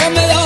come da